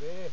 de...